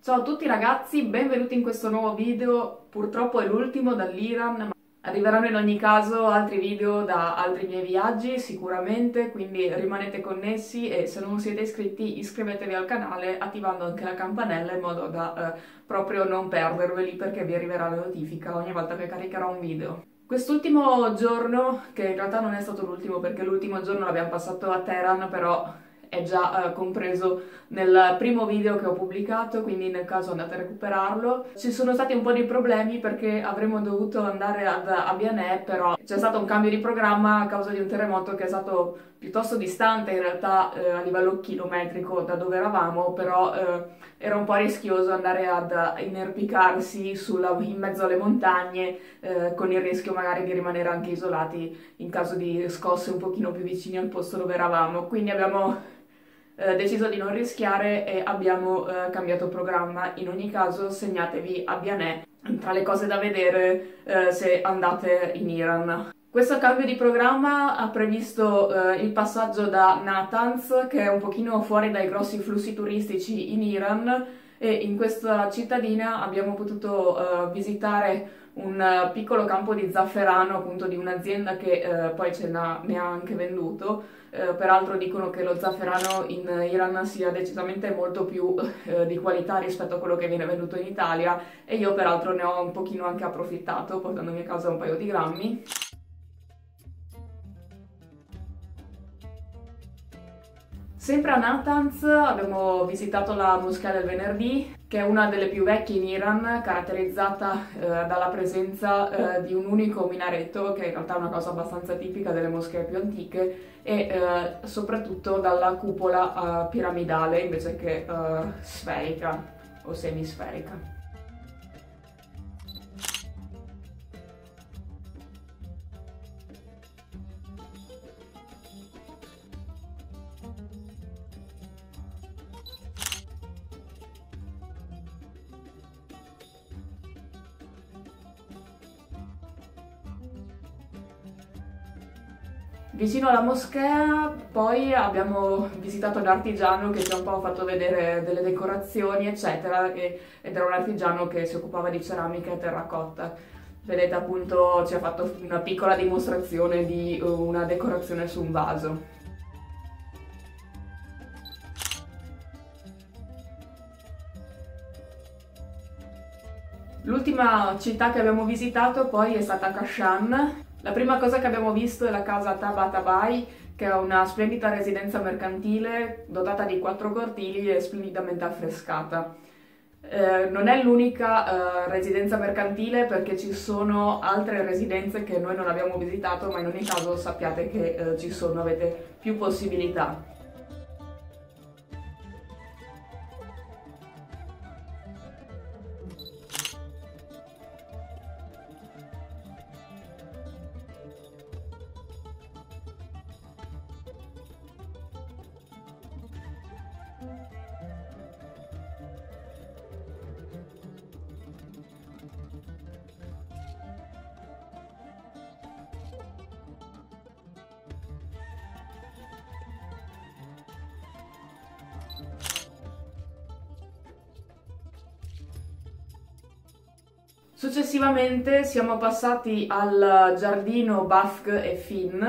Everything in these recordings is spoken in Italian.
Ciao a tutti ragazzi, benvenuti in questo nuovo video, purtroppo è l'ultimo dall'Iran, arriveranno in ogni caso altri video da altri miei viaggi sicuramente, quindi rimanete connessi e se non siete iscritti iscrivetevi al canale attivando anche la campanella in modo da eh, proprio non perderveli perché vi arriverà la notifica ogni volta che caricherò un video. Quest'ultimo giorno, che in realtà non è stato l'ultimo perché l'ultimo giorno l'abbiamo passato a Teheran, però è già uh, compreso nel primo video che ho pubblicato, quindi nel caso andate a recuperarlo. Ci sono stati un po' di problemi perché avremmo dovuto andare ad Abianè, però c'è stato un cambio di programma a causa di un terremoto che è stato piuttosto distante in realtà eh, a livello chilometrico da dove eravamo, però eh, era un po' rischioso andare ad inerpicarsi sulla, in mezzo alle montagne eh, con il rischio magari di rimanere anche isolati in caso di scosse un pochino più vicini al posto dove eravamo. Quindi abbiamo eh, deciso di non rischiare e abbiamo eh, cambiato programma. In ogni caso segnatevi a Bianè tra le cose da vedere eh, se andate in Iran. Questo cambio di programma ha previsto eh, il passaggio da Natanz, che è un pochino fuori dai grossi flussi turistici in Iran, e in questa cittadina abbiamo potuto uh, visitare un uh, piccolo campo di zafferano appunto di un'azienda che uh, poi ce ne ha anche venduto. Peraltro dicono che lo zafferano in Iran sia decisamente molto più di qualità rispetto a quello che viene venduto in Italia. E io peraltro ne ho un pochino anche approfittato portandomi a casa un paio di grammi Sempre a Natanz abbiamo visitato la moschea del venerdì, che è una delle più vecchie in Iran, caratterizzata eh, dalla presenza eh, di un unico minaretto, che in realtà è una cosa abbastanza tipica delle moschee più antiche, e eh, soprattutto dalla cupola eh, piramidale invece che eh, sferica o semisferica. Vicino alla moschea poi abbiamo visitato un artigiano che ci ha un po' fatto vedere delle decorazioni eccetera ed era un artigiano che si occupava di ceramica e terracotta. Vedete appunto ci ha fatto una piccola dimostrazione di una decorazione su un vaso. L'ultima città che abbiamo visitato poi è stata Kashan, la prima cosa che abbiamo visto è la casa Tabatabai, che è una splendida residenza mercantile dotata di quattro cortili e splendidamente affrescata. Eh, non è l'unica eh, residenza mercantile perché ci sono altre residenze che noi non abbiamo visitato, ma in ogni caso sappiate che eh, ci sono, avete più possibilità. Successivamente siamo passati al giardino Bafk e Finn,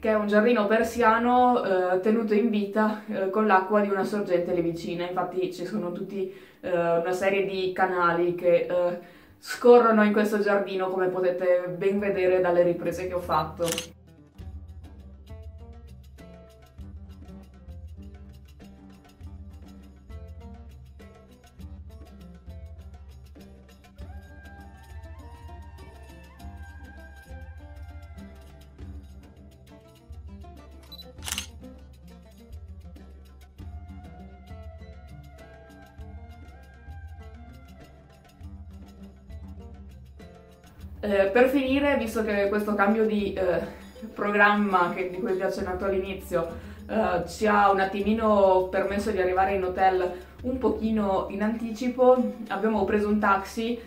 che è un giardino persiano eh, tenuto in vita eh, con l'acqua di una sorgente lì vicina. Infatti ci sono tutti eh, una serie di canali che eh, scorrono in questo giardino, come potete ben vedere dalle riprese che ho fatto. Eh, per finire, visto che questo cambio di eh, programma che, di cui vi ho accennato all'inizio eh, ci ha un attimino permesso di arrivare in hotel un pochino in anticipo, abbiamo preso un taxi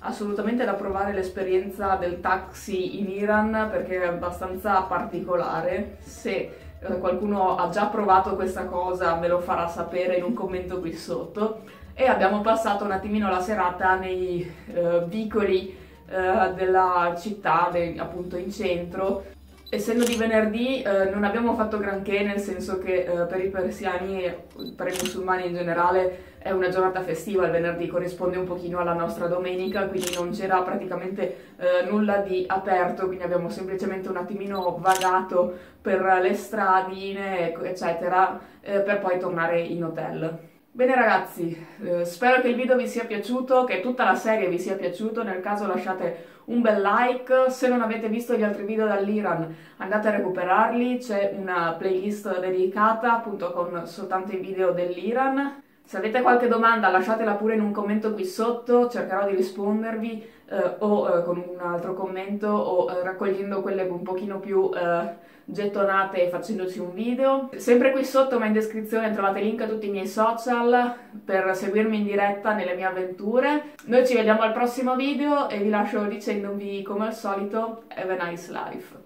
assolutamente da provare l'esperienza del taxi in Iran perché è abbastanza particolare. Se eh, qualcuno ha già provato questa cosa me lo farà sapere in un commento qui sotto. e abbiamo passato un attimino la serata nei eh, vicoli eh, della città, de, appunto in centro. Essendo di venerdì eh, non abbiamo fatto granché, nel senso che eh, per i persiani e per i musulmani in generale è una giornata festiva, il venerdì corrisponde un pochino alla nostra domenica, quindi non c'era praticamente eh, nulla di aperto, quindi abbiamo semplicemente un attimino vagato per le stradine, eccetera, eh, per poi tornare in hotel. Bene ragazzi, eh, spero che il video vi sia piaciuto, che tutta la serie vi sia piaciuto, nel caso lasciate un bel like, se non avete visto gli altri video dall'Iran andate a recuperarli, c'è una playlist dedicata appunto con soltanto i video dell'Iran. Se avete qualche domanda lasciatela pure in un commento qui sotto, cercherò di rispondervi eh, o eh, con un altro commento o eh, raccogliendo quelle un pochino più eh, gettonate e facendoci un video. Sempre qui sotto ma in descrizione trovate link a tutti i miei social per seguirmi in diretta nelle mie avventure. Noi ci vediamo al prossimo video e vi lascio dicendovi come al solito have a nice life.